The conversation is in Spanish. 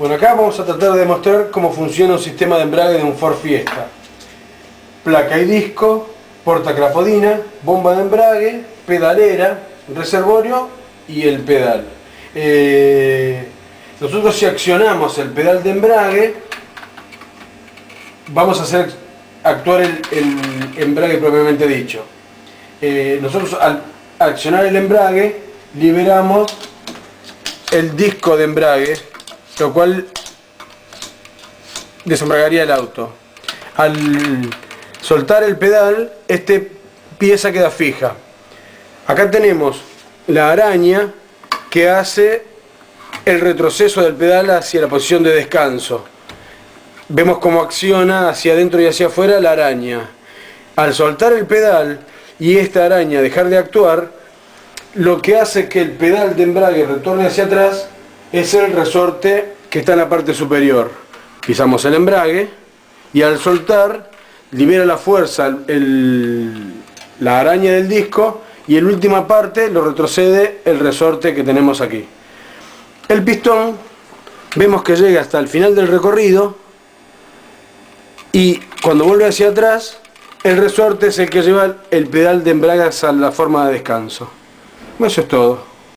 Bueno, acá vamos a tratar de demostrar cómo funciona un sistema de embrague de un Ford Fiesta. Placa y disco, porta crapodina, bomba de embrague, pedalera, reservorio y el pedal. Eh, nosotros si accionamos el pedal de embrague, vamos a hacer actuar el, embrague propiamente dicho. Eh, nosotros al accionar el embrague, liberamos el disco de embrague lo cual desembragaría el auto. Al soltar el pedal, este pieza queda fija. Acá tenemos la araña que hace el retroceso del pedal hacia la posición de descanso. Vemos cómo acciona hacia adentro y hacia afuera la araña. Al soltar el pedal y esta araña dejar de actuar, lo que hace que el pedal de embrague retorne hacia atrás es el resorte que está en la parte superior. Pisamos el embrague y al soltar libera la fuerza la araña del disco y en última parte lo retrocede el resorte que tenemos aquí. El pistón vemos que llega hasta el final del recorrido y cuando vuelve hacia atrás el resorte es el que lleva el pedal de embrague a la forma de descanso. Eso es todo.